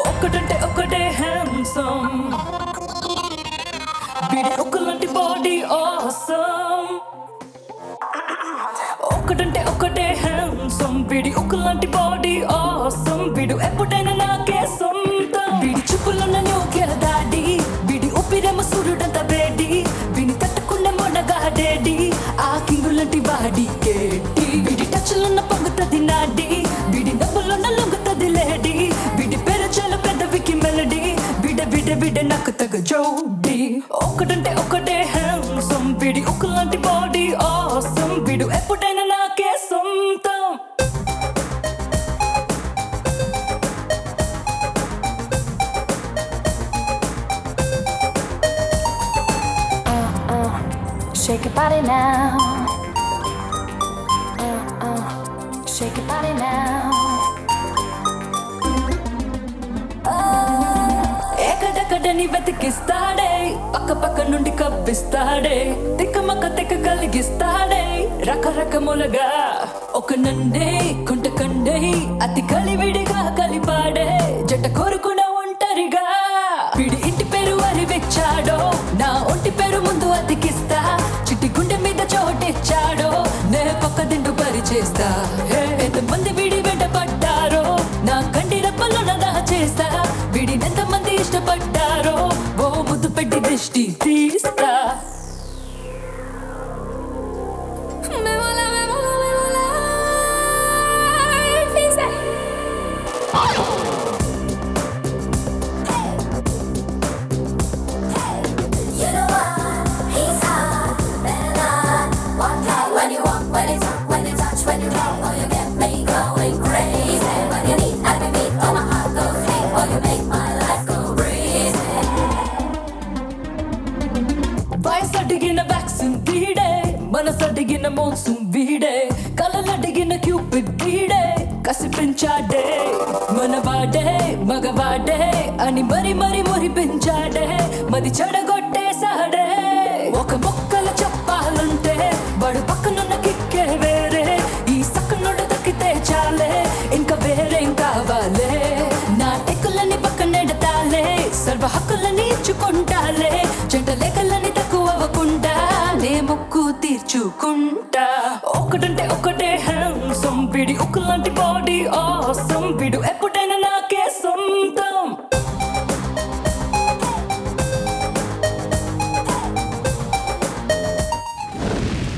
ఒకటంటే ఒకటే హ్యాండ్సమ్ బిడి ఒకలాంటి బాడీ ఆసమ్ ఒకటంటే ఒకటే హ్యాండ్సమ్ బిడి ఒకలాంటి బాడీ ఆసమ్ బిడు ఎప్పుడైనా బిడి చూపులున్న బిడి ఊపిరేమ సూర్యుడంత వేడి విని తట్టుకున్న మొనగాడేడి ఆ కింగులంటి వాడి కేటి. బిడి టచ్లున్న పొంగుతది నాడి బిడి నవ్వులున్న లొంగుతది లేడి బిడి పెరచాల పెద్దవికి మెలడీ బిడ బిడ బిడ నాకు తగ జోడి. ఒకటంటే Shake your body now. Uh, uh, shake your body now. Oh. ఎక్కడెక్కడని వెతికిస్తాడే? పక్క పక్క నుండి కప్పిస్తాడే తిక్కమక్క తిక్క కలిగిస్తాడే. రకరకములుగా ఒక నన్నే కొంట కండే అతి కలివిడిగా కలిపాడే. జట కోరుకున్న Dirty dish, tea, tea, star. వయసడిగిన వ్యాక్సిన్ వీడే మనసడిగిన మోన్సూన్ వీడే కలలడిగిన క్యూపిడ్ వీడే కసి పెంచాడే మనవాడే మగవాడే అని మరి మరి మురిపించాడే మది చెడగొట్టేశాడే. ఒక మొక్క తీర్చుకుంటా. ఒకటంటే ఒకటే హ్యాండ్సమ్ విడి ఒకలాంటి బాడీ ఆ విడు ఎప్పుడైనా నాకే సొంతం.